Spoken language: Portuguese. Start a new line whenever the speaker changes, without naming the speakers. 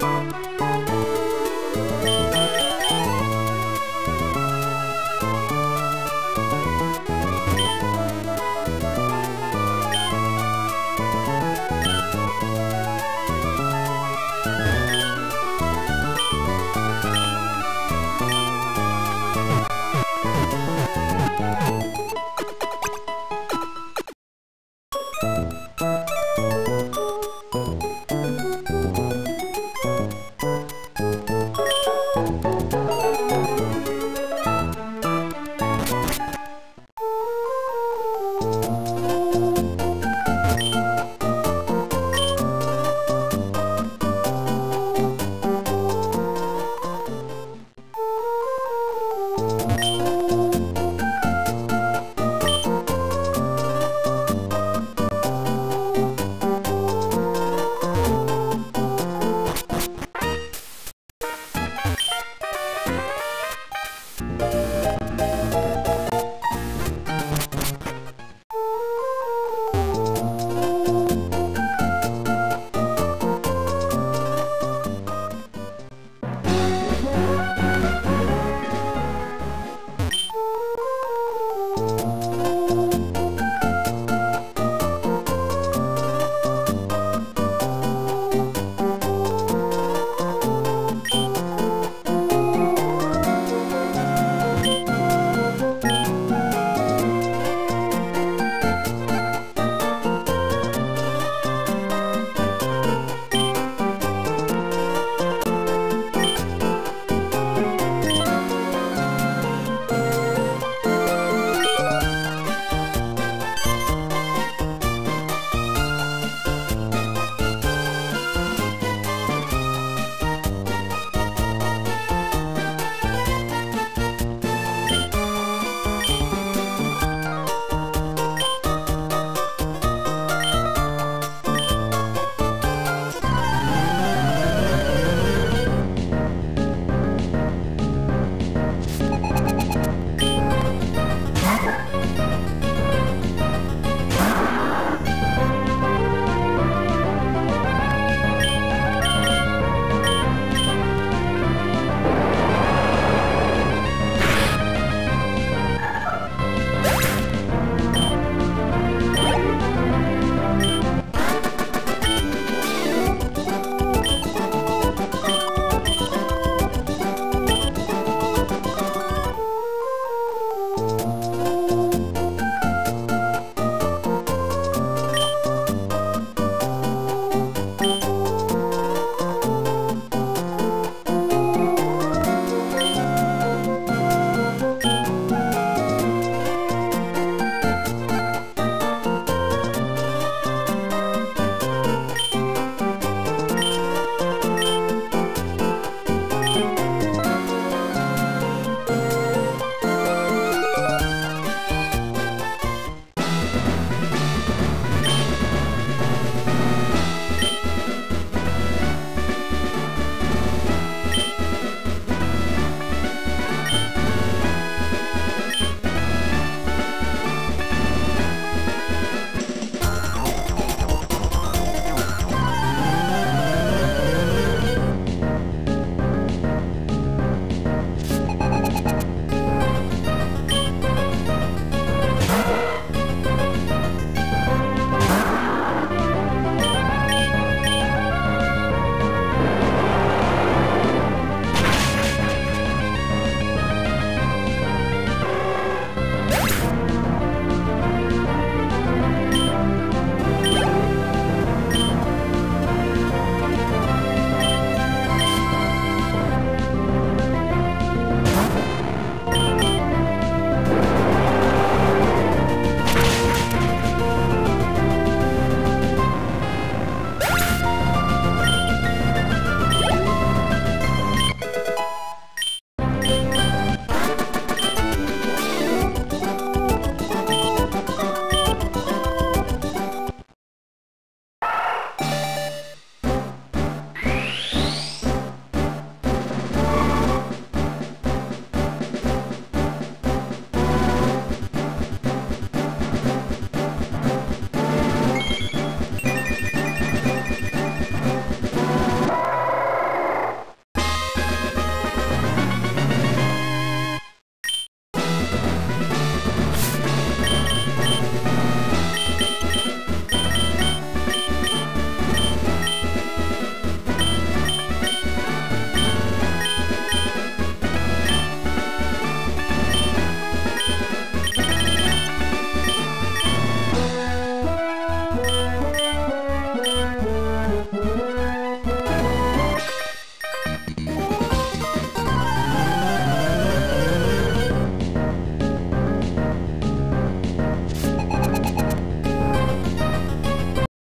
Música Música